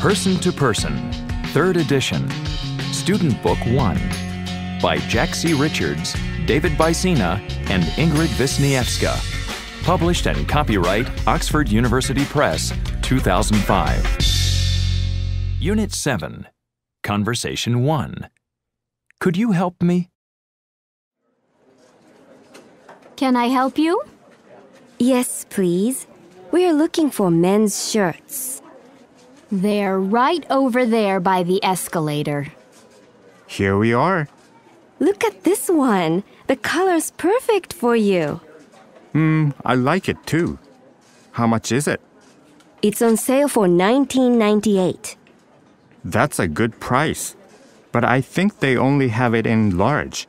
Person to Person, 3rd edition, Student Book 1, by Jack C. Richards, David Bycina, and Ingrid Wisniewska. Published and copyright Oxford University Press, 2005. Unit 7, Conversation 1. Could you help me? Can I help you? Yes, please. We're looking for men's shirts. They're right over there by the escalator. Here we are. Look at this one. The color's perfect for you. Hmm, I like it too. How much is it? It's on sale for 19.98. That's a good price. But I think they only have it in large.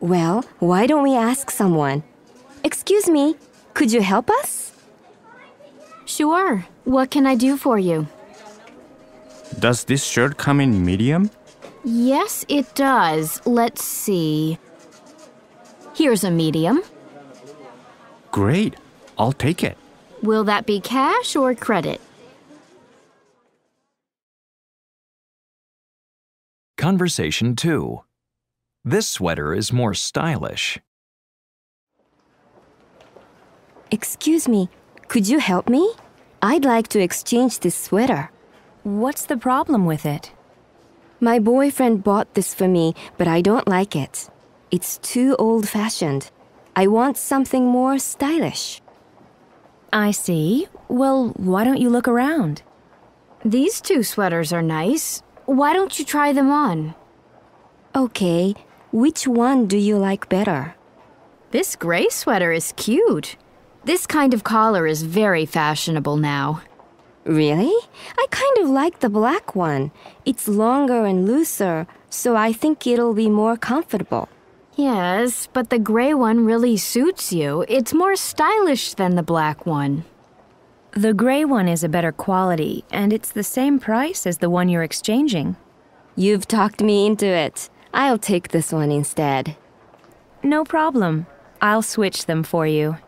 Well, why don't we ask someone? Excuse me, could you help us? Sure. What can I do for you? Does this shirt come in medium? Yes, it does. Let's see. Here's a medium. Great. I'll take it. Will that be cash or credit? Conversation 2. This sweater is more stylish. Excuse me, could you help me? I'd like to exchange this sweater. What's the problem with it? My boyfriend bought this for me, but I don't like it. It's too old fashioned. I want something more stylish. I see. Well, why don't you look around? These two sweaters are nice. Why don't you try them on? Okay, which one do you like better? This gray sweater is cute. This kind of collar is very fashionable now. Really? I kind of like the black one. It's longer and looser, so I think it'll be more comfortable. Yes, but the gray one really suits you. It's more stylish than the black one. The gray one is a better quality, and it's the same price as the one you're exchanging. You've talked me into it. I'll take this one instead. No problem. I'll switch them for you.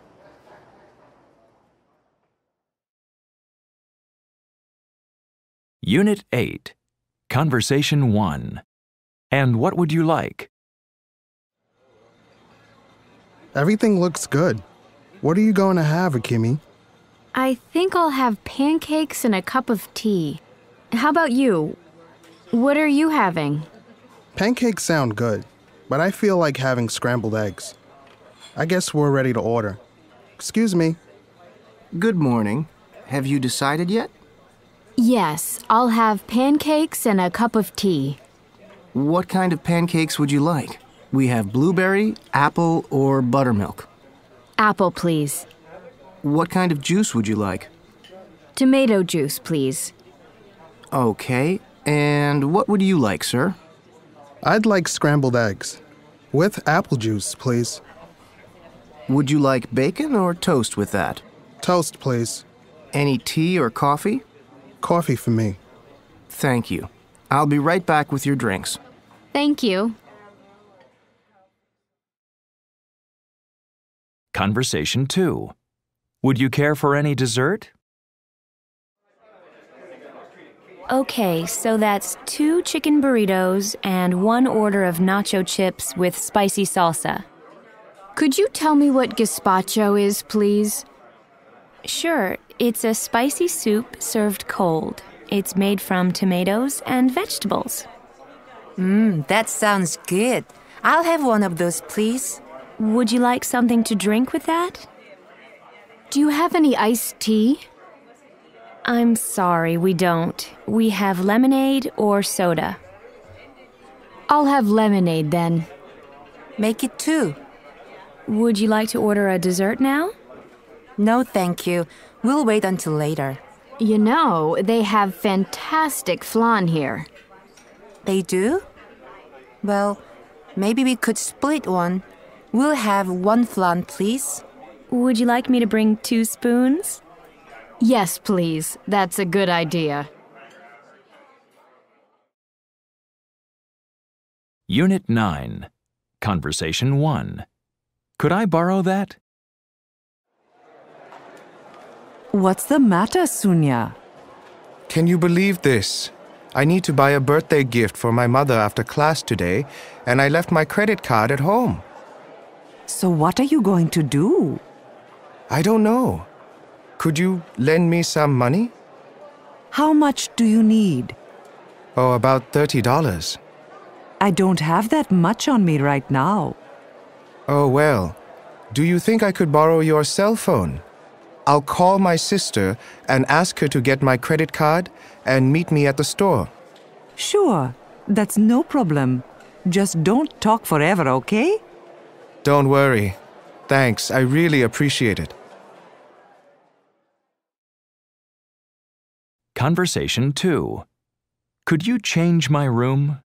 Unit 8, Conversation 1. And what would you like? Everything looks good. What are you going to have, Akimi? I think I'll have pancakes and a cup of tea. How about you? What are you having? Pancakes sound good, but I feel like having scrambled eggs. I guess we're ready to order. Excuse me. Good morning. Have you decided yet? Yes, I'll have pancakes and a cup of tea. What kind of pancakes would you like? We have blueberry, apple, or buttermilk. Apple, please. What kind of juice would you like? Tomato juice, please. Okay. And what would you like, sir? I'd like scrambled eggs. With apple juice, please. Would you like bacon or toast with that? Toast, please. Any tea or coffee? Coffee for me. Thank you. I'll be right back with your drinks. Thank you. Conversation 2. Would you care for any dessert? Okay, so that's two chicken burritos and one order of nacho chips with spicy salsa. Could you tell me what gazpacho is, please? Sure, it's a spicy soup served cold. It's made from tomatoes and vegetables. Mmm, that sounds good. I'll have one of those, please. Would you like something to drink with that? Do you have any iced tea? I'm sorry, we don't. We have lemonade or soda. I'll have lemonade then. Make it two. Would you like to order a dessert now? No, thank you. We'll wait until later. You know, they have fantastic flan here. They do? Well, maybe we could split one. We'll have one flan, please. Would you like me to bring two spoons? Yes, please. That's a good idea. Unit 9, Conversation 1. Could I borrow that? What's the matter, Sunya? Can you believe this? I need to buy a birthday gift for my mother after class today, and I left my credit card at home. So, what are you going to do? I don't know. Could you lend me some money? How much do you need? Oh, about $30. I don't have that much on me right now. Oh, well. Do you think I could borrow your cell phone? I'll call my sister and ask her to get my credit card and meet me at the store. Sure, that's no problem. Just don't talk forever, okay? Don't worry. Thanks, I really appreciate it. Conversation 2. Could you change my room?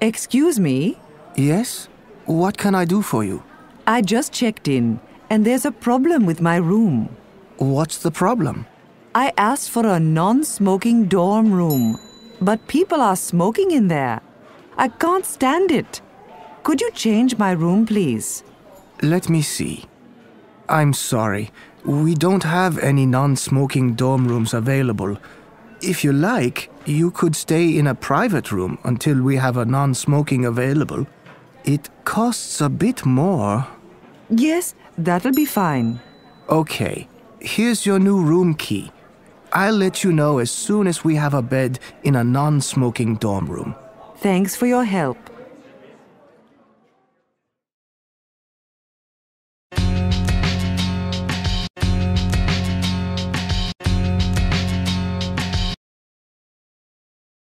Excuse me? Yes? What can I do for you? I just checked in, and there's a problem with my room. What's the problem? I asked for a non smoking dorm room, but people are smoking in there. I can't stand it. Could you change my room, please? Let me see. I'm sorry. We don't have any non smoking dorm rooms available. If you like, you could stay in a private room until we have a non smoking available. It costs a bit more. Yes, that'll be fine. Okay, here's your new room key. I'll let you know as soon as we have a bed in a non smoking dorm room. Thanks for your help.